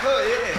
Oh, yeah.